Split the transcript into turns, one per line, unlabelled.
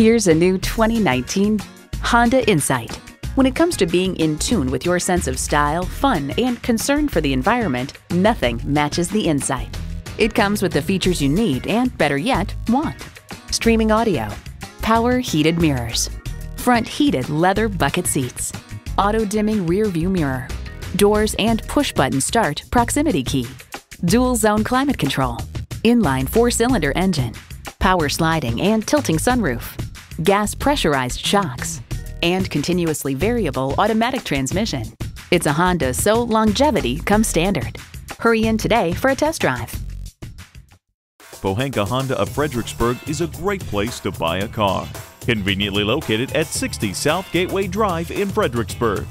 Here's a new 2019 Honda Insight. When it comes to being in tune with your sense of style, fun, and concern for the environment, nothing matches the Insight. It comes with the features you need and, better yet, want. Streaming audio, power heated mirrors, front heated leather bucket seats, auto dimming rear view mirror, doors and push button start proximity key, dual zone climate control, inline four cylinder engine, power sliding and tilting sunroof, gas pressurized shocks, and continuously variable automatic transmission. It's a Honda, so longevity comes standard. Hurry in today for a test drive.
Pohanka Honda of Fredericksburg is a great place to buy a car. Conveniently located at 60 South Gateway Drive in Fredericksburg.